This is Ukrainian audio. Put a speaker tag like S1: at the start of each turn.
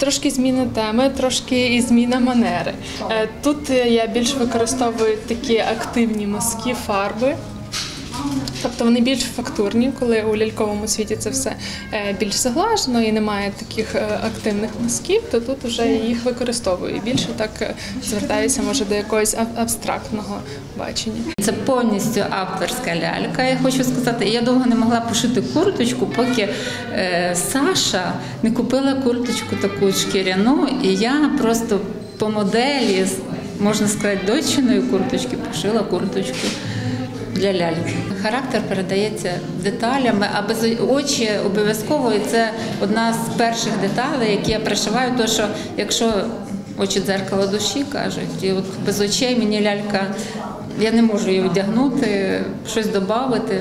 S1: трошки зміна теми, трошки і зміна манери. Е, Тут е, я більш використовую такі активні мазки фарби. Тобто вони більш фактурні, коли у ляльковому світі це все е, більш заглажено і немає таких е, активних мазків, то тут вже їх використовую. Більше так е, звертаюся, може, до якогось абстрактного бачення.
S2: Це повністю авторська лялька. Я хочу сказати, я довго не могла пошити курточку, поки е, Саша не купила курточку таку шкіряну, і я просто по моделі, можна сказати, дочиної курточки пошила курточку. Для ляльки. Характер передається деталями, а без очі обов'язково і це одна з перших деталей, які я пришиваю. То що якщо очі дзеркало душі кажуть, і от без очей мені лялька, я не можу її одягнути, щось додати.